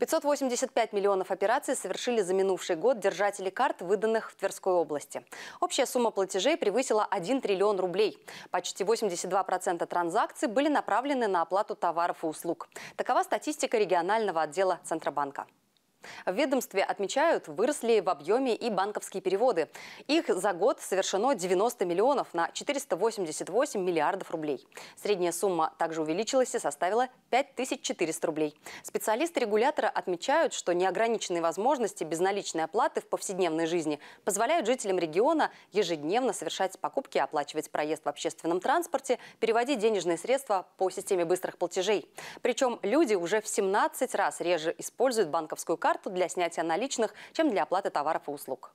585 миллионов операций совершили за минувший год держатели карт, выданных в Тверской области. Общая сумма платежей превысила 1 триллион рублей. Почти 82% транзакций были направлены на оплату товаров и услуг. Такова статистика регионального отдела Центробанка. В ведомстве отмечают, выросли в объеме и банковские переводы. Их за год совершено 90 миллионов на 488 миллиардов рублей. Средняя сумма также увеличилась и составила 5400 рублей. Специалисты регулятора отмечают, что неограниченные возможности безналичной оплаты в повседневной жизни позволяют жителям региона ежедневно совершать покупки, оплачивать проезд в общественном транспорте, переводить денежные средства по системе быстрых платежей. Причем люди уже в 17 раз реже используют банковскую карту для снятия наличных, чем для оплаты товаров и услуг.